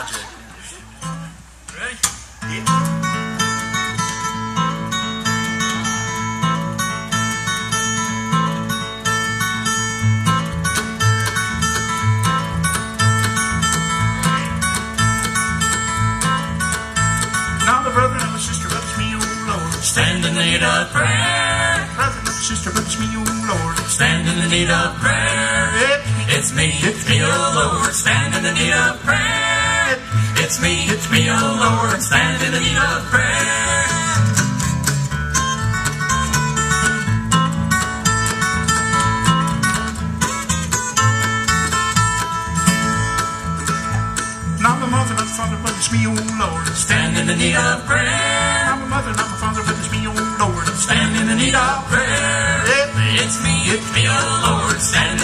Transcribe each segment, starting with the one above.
project. Ready? Yeah. Now the brother and the sister loves me, Lord. Stand in the need of prayer. Brother and the sister loves me, oh Lord. Stand in the need of prayer. It's me, it's me, oh Lord. Stand in the need of prayer. It's me, it's me, oh Lord. Stand in the need of prayer. Now my mother and my father loves me, oh Lord. Stand in the need of prayer. Now my mother and my father loves me, oh Lord. Stand in the need of prayer. It's me, it's me, oh Lord. Stand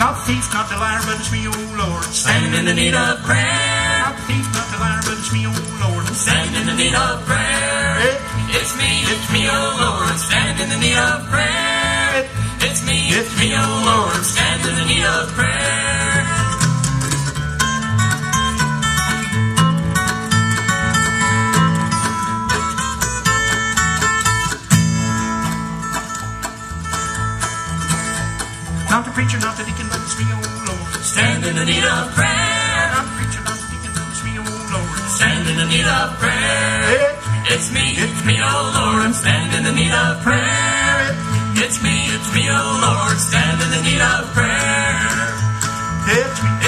Not thief, not the liar, but it's me, oh Lord. Stand in the need of prayer. Not thief, not the liar, but it's me, oh Lord. Stand in the need of prayer. Eh? It's me, it's me, oh Lord. Stand in the need of prayer. Not the preacher, not the deacon, but it's me, oh Lord. Stand in the need of prayer. Not the preacher, not the deacon, but it's me, oh Lord. Stand in the need of prayer. It's me, it's me, oh Lord. I'm Stand in the need of prayer. It's me, it's me, oh Lord. Stand in the need of prayer.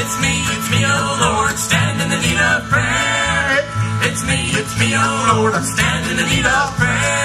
It's me, It's me, oh Lord. Stand in the need of prayer. It's me, it's me, oh Lord. Stand in the need of prayer. Oh